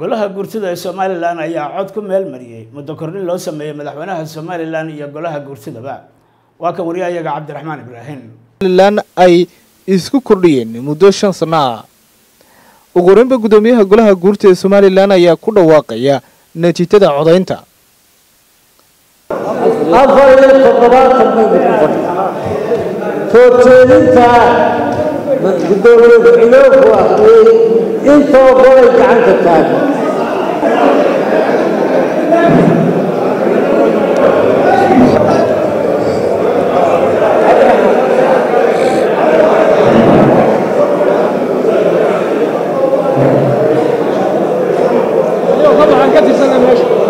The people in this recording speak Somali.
golaha guurtida ee somalilan ayaa cod ku meel mariyey muddo kordhin loo sameeyey madaxweynaha somalilan iyo golaha guurtidaba. Waa kan wariyahayaga cabdiraxmaan ibraahim. Somalilan ay isku kordhiyeen muddo shan sano. Ah ugu horeynba guddoomiyaha golaha guurta ee somalilan ayaa ku dhawaaqaya natiijada codaynta. Afar iyo toddobaatan baynu ku fadhiya soo jeedinta guddoomiye ku-xigeenku akhriyey intoo golay gacanta taagan labiyo toddobaatan waa ogolaatay